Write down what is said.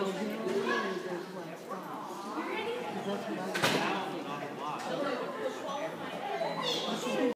Because that's what I